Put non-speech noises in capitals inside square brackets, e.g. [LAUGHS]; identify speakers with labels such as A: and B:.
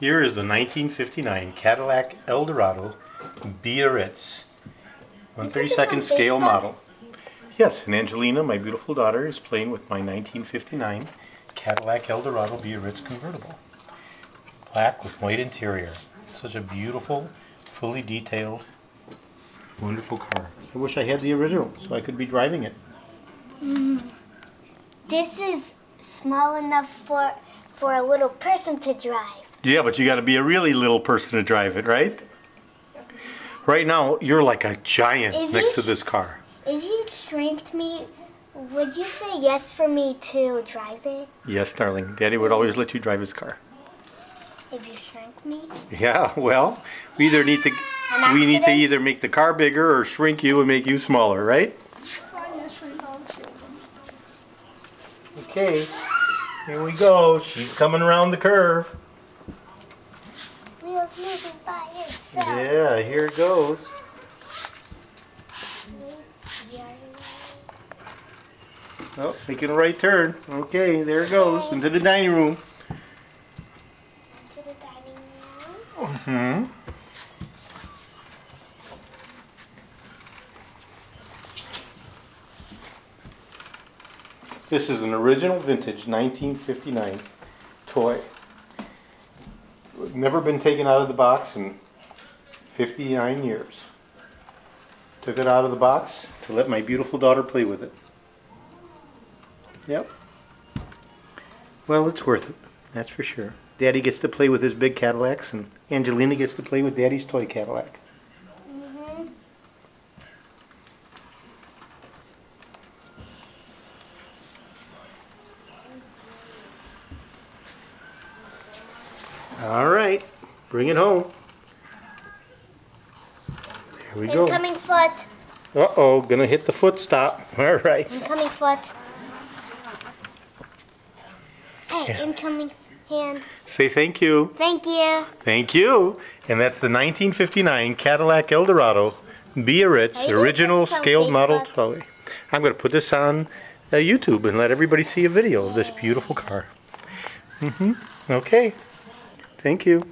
A: Here is the 1959 Cadillac Eldorado Biarritz. 132nd scale
B: Facebook?
A: model. Yes, and Angelina, my beautiful daughter, is playing with my 1959 Cadillac Eldorado Biarritz convertible. Black with white interior. Such a beautiful, fully detailed, wonderful car. I wish I had the original so I could be driving it.
B: Mm, this is small enough for for a little person to drive.
A: Yeah, but you got to be a really little person to drive it, right? Right now, you're like a giant
B: If
A: next to this car.
B: If you shrinked me, would you say yes for me to drive it?
A: Yes, darling. Daddy would always let you drive his car.
B: If you shrank me?
A: Yeah, [LAUGHS] well, we either need to we need to either make the car bigger or shrink you and make you smaller, right? Okay, here we go. She's coming around the curve.
B: Wheels moving by itself.
A: Yeah, here it goes. Oh, making a right turn. Okay, there it goes into the dining room.
B: To the dining room.
A: Hmm. This is an original vintage 1959 toy. Never been taken out of the box in 59 years. Took it out of the box to let my beautiful daughter play with it. Yep. Well, it's worth it. That's for sure. Daddy gets to play with his big Cadillacs, and Angelina gets to play with Daddy's toy Cadillac. All right, bring it home. Here we go.
B: Incoming foot.
A: Uh-oh, gonna hit the foot stop. [LAUGHS] All right.
B: Incoming foot. Hey,
A: Yeah.
B: incoming hand.
A: Say thank you.
B: Thank you.
A: Thank you. And that's the 1959 Cadillac Eldorado
B: Are you
A: original scaled model toy. I'm gonna put this on uh, YouTube and let everybody see a video of this beautiful car. Mm-hmm. Okay. Thank you.